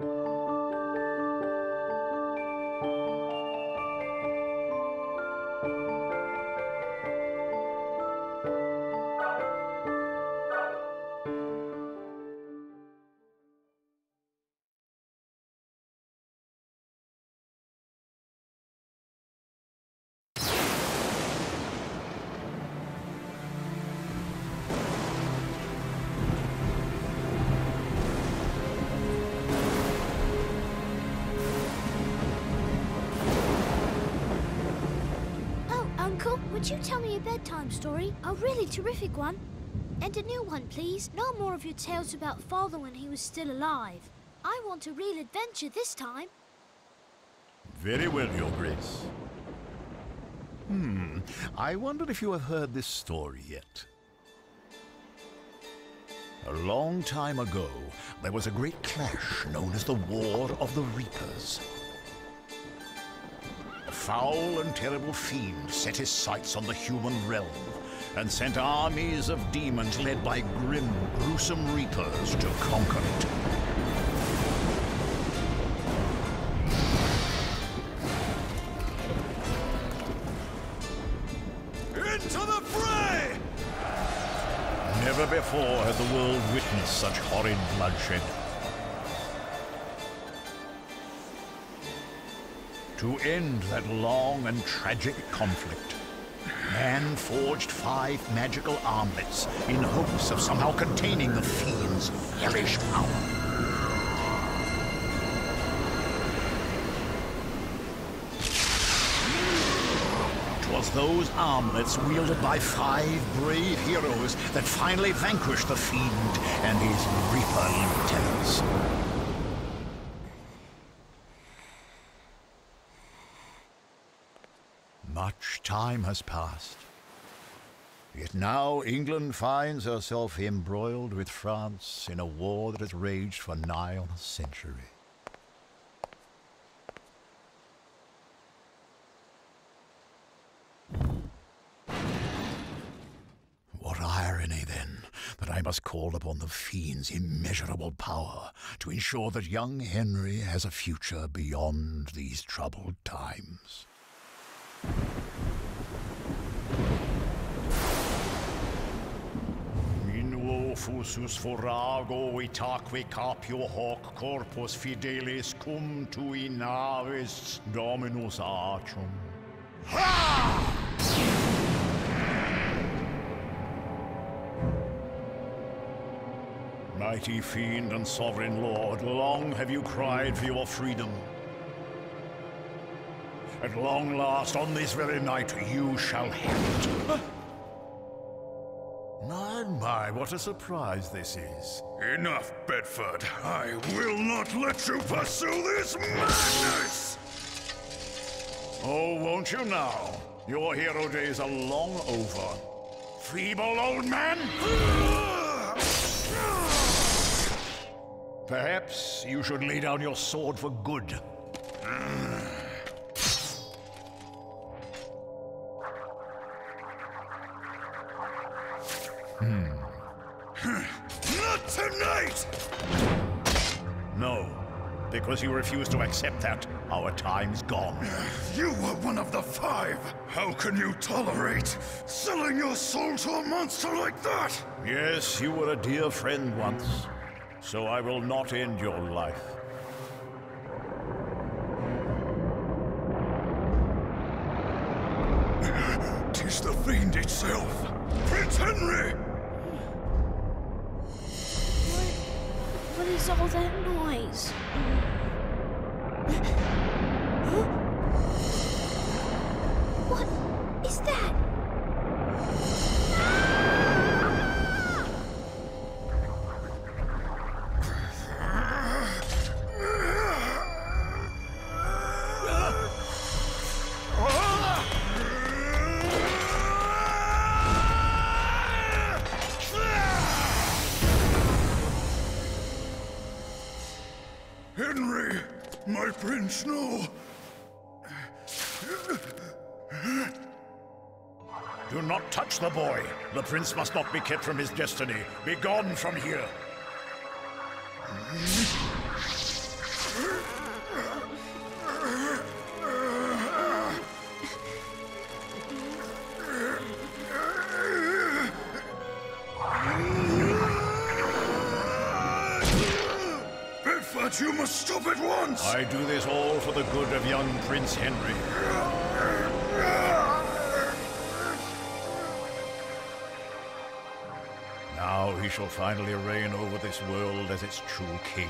Oh, Uncle, would you tell me a bedtime story? A really terrific one. And a new one, please. No more of your tales about father when he was still alive. I want a real adventure this time. Very well, Your Grace. Hmm, I wonder if you have heard this story yet. A long time ago, there was a great clash known as the War of the Reapers. Foul and terrible fiend set his sights on the human realm and sent armies of demons led by grim, gruesome reapers to conquer it. Into the fray! Never before had the world witnessed such horrid bloodshed. To end that long and tragic conflict, man forged five magical armlets in hopes of somehow containing the fiend's hellish power. Twas those armlets wielded by five brave heroes that finally vanquished the fiend and his reaper lieutenants. Time has passed. Yet now England finds herself embroiled with France in a war that has raged for nigh on a century. What irony, then, that I must call upon the fiend's immeasurable power to ensure that young Henry has a future beyond these troubled times. Fusus forago itaque capio hoc corpus fidelis cum tui navis dominus archum. Mighty fiend and sovereign lord, long have you cried for your freedom. At long last, on this very night, you shall have it. My, my, what a surprise this is. Enough, Bedford. I will not let you pursue this madness! Oh, won't you now? Your hero days are long over. Feeble old man? Perhaps you should lay down your sword for good. Because you refuse to accept that. Our time's gone. You were one of the five. How can you tolerate selling your soul to a monster like that? Yes, you were a dear friend once, so I will not end your life. Tis the fiend itself. Prince Henry! What is all that noise? Prince. Do not touch the boy. The prince must not be kept from his destiny. Be gone from here. But you must stop at once! I do this all for the good of young Prince Henry. Now he shall finally reign over this world as its true king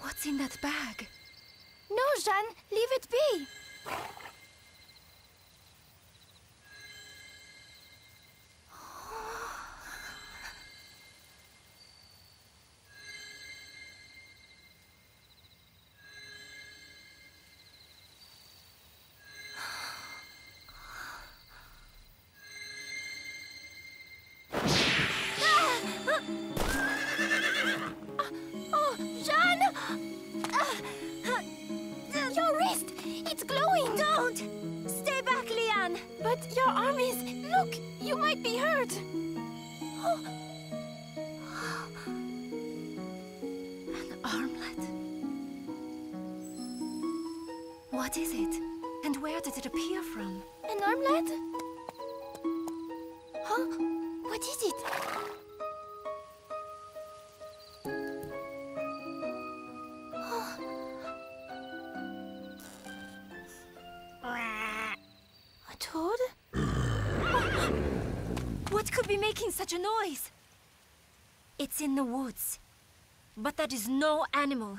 What's in that bag? No, Jeanne, leave it be. What is it? And where did it appear from? An armlet? Huh? What is it? A toad? What could be making such a noise? It's in the woods. But that is no animal.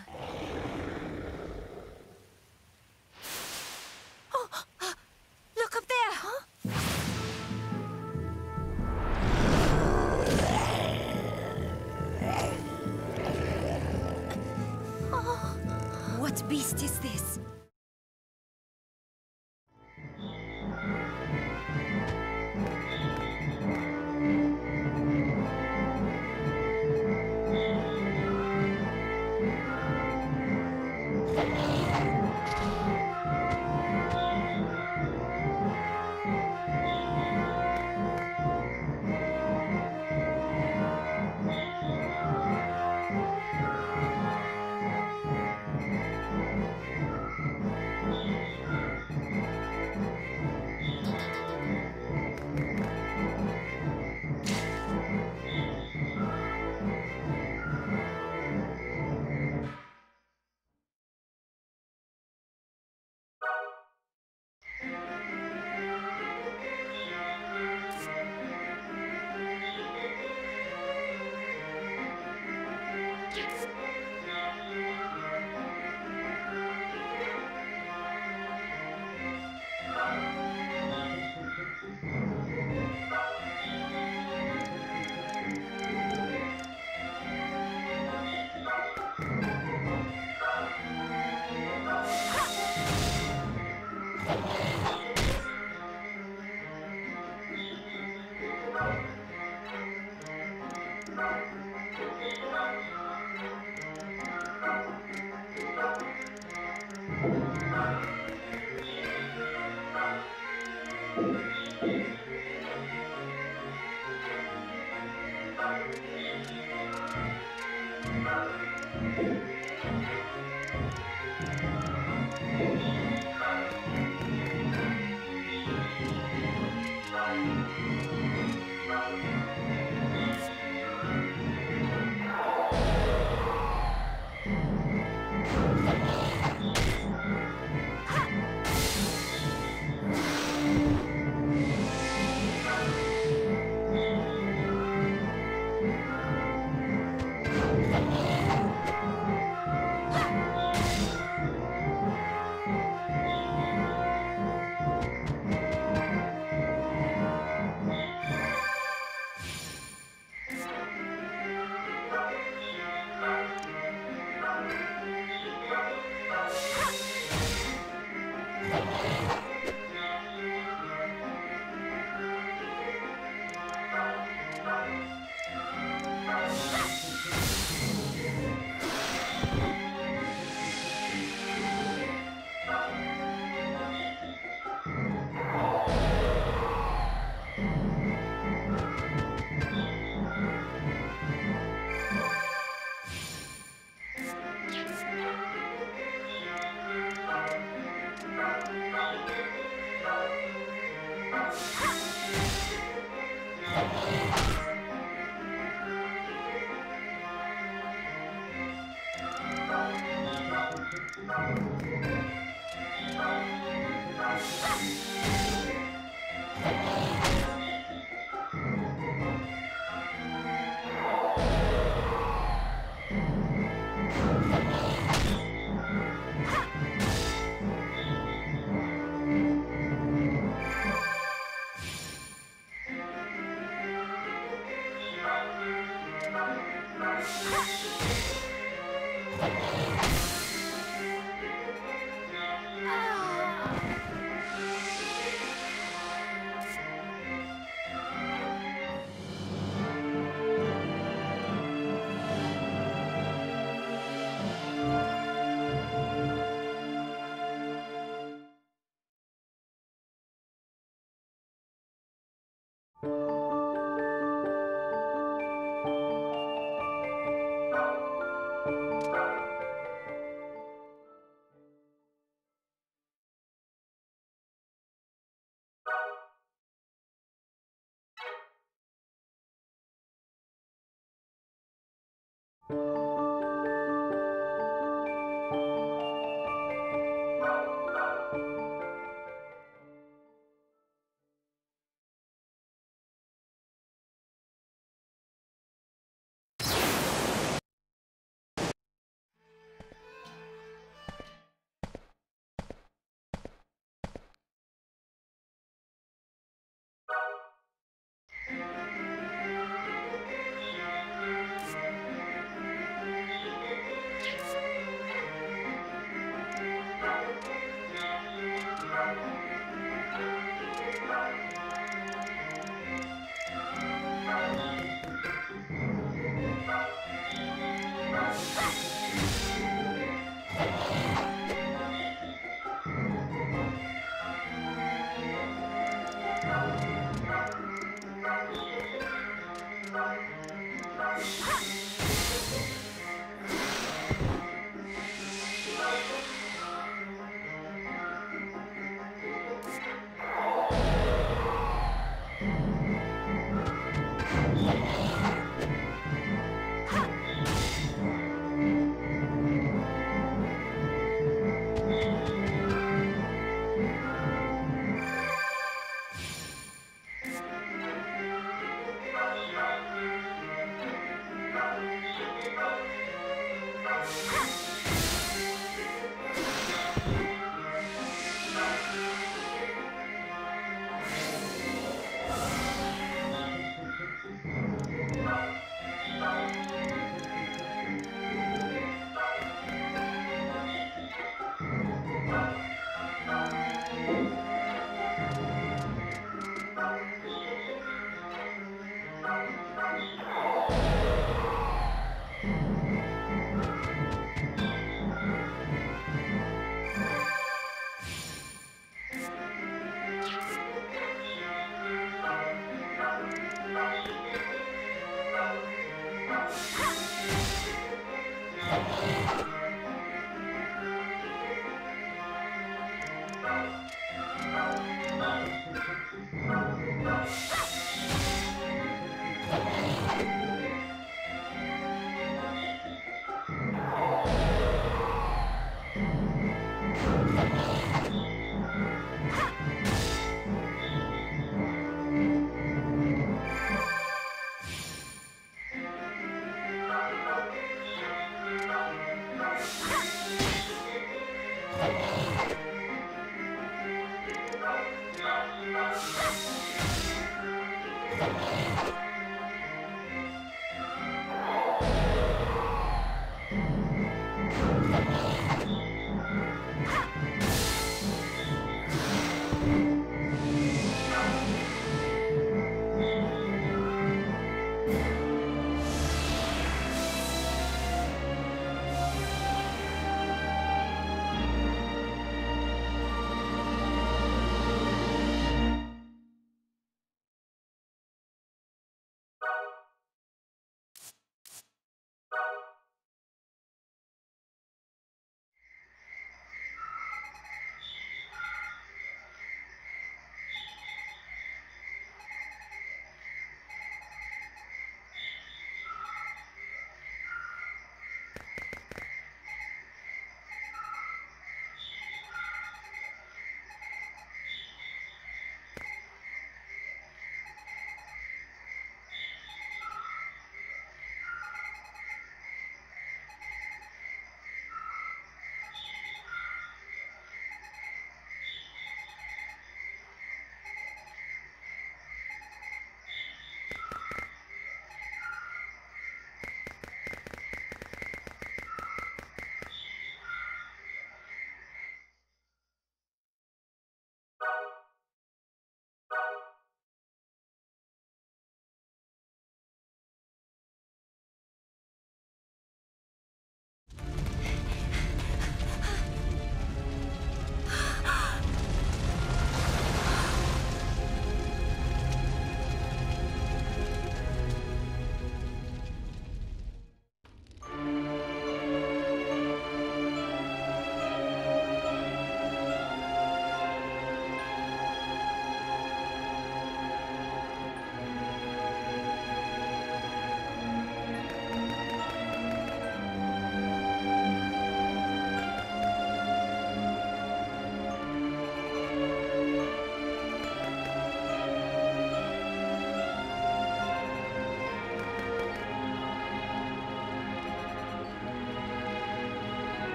Beast is this? Yeah. Oh, my God.